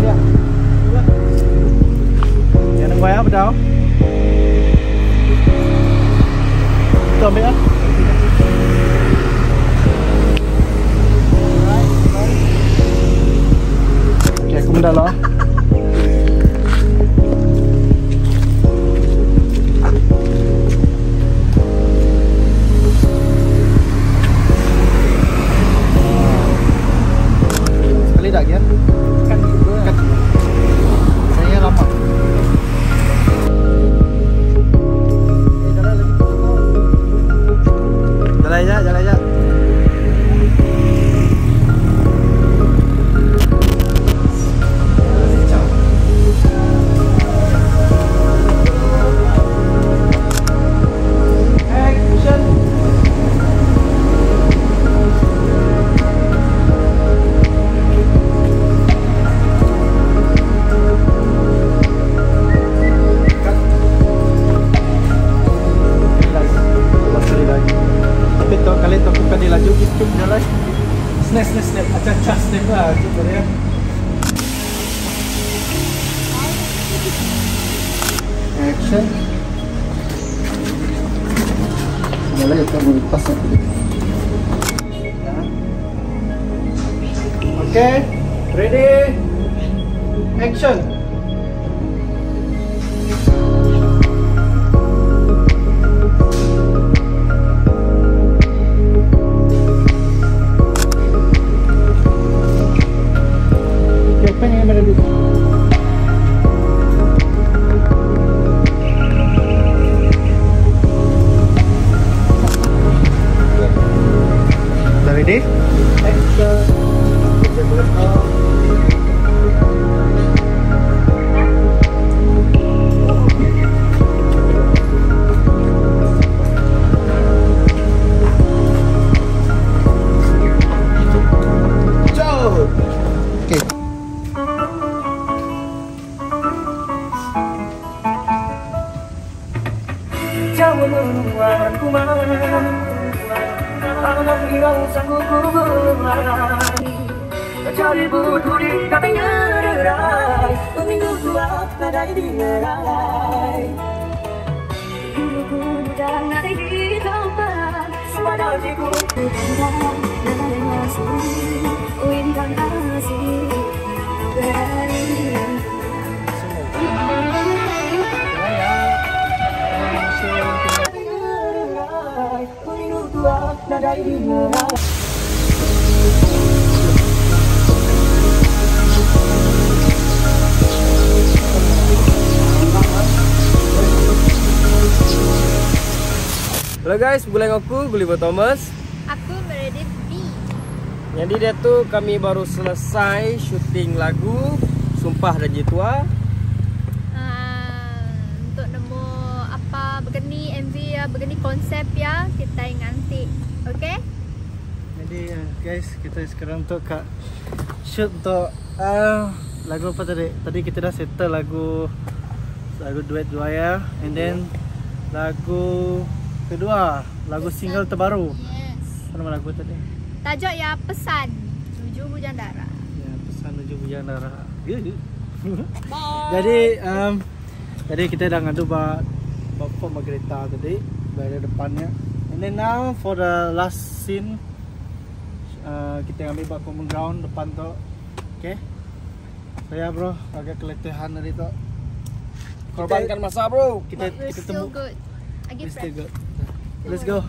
dia. Yang nang wayang pedau. Kita ambil ah. Okay, aku mendak lah. Sekali dah ya? Kan Jalan aja, jalan aja. Action. Aku kali laju gitu jalan. Snap snap snap. Acah acah snap lah. Cuba dia. Action. Jalan ya kamu lepas aku. Okay. Ready. Action. Cari budi katanya derai Peminggu tua nadai di không Duluku muda nadai di tempat Semua dajiku Dengan dan dan dan Hello guys, dengan aku Gulliver Thomas. Aku Meredith B Jadi dia tu kami baru selesai syuting lagu Sumpah dan Jitua. uh, Untuk nemu apa begini MV ya Begini konsep ya Kita yang nanti Okay Jadi uh, guys, kita sekarang untuk kat shoot untuk uh, lagu apa tadi? Tadi kita dah settle lagu lagu duet Juaya and then lagu kedua, lagu single terbaru. Yes. Apa nama lagu tadi? Tajuk ya Pesan. Tujuh Bujang Darah. Ya, pesan menuju bujang darah. Ya, ya. Bye. Jadi um, Tadi kita dah ngadu buat Perform Margarita tadi Dari depannya. And then now for the last scene uh, Kita ambil buat common ground depan tu. Okay? Saya bro agak keletihan tadi tu. Korbankan masa bro. Kita kita still temu good. Still good Let's go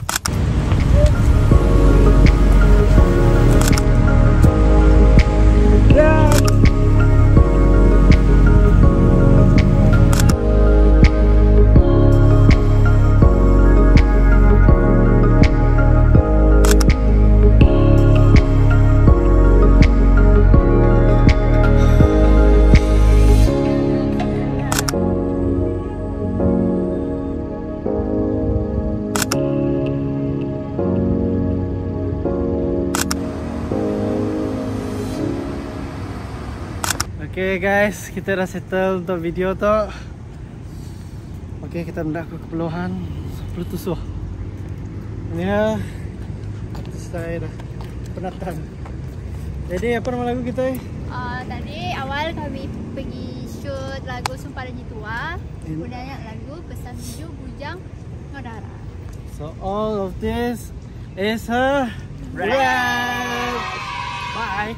Okay guys, kita dah settle untuk video tu. Okay, kita hendak ke keperluan Bluetooth. Ini ya saya dah penatan. Jadi apa nama lagu kita? uh, Tadi awal kami pergi shoot lagu Sumpah Janji Tua. Kemudian lagu Pesan Biju Bujang Ngodara. So all of this is her rap. Bye.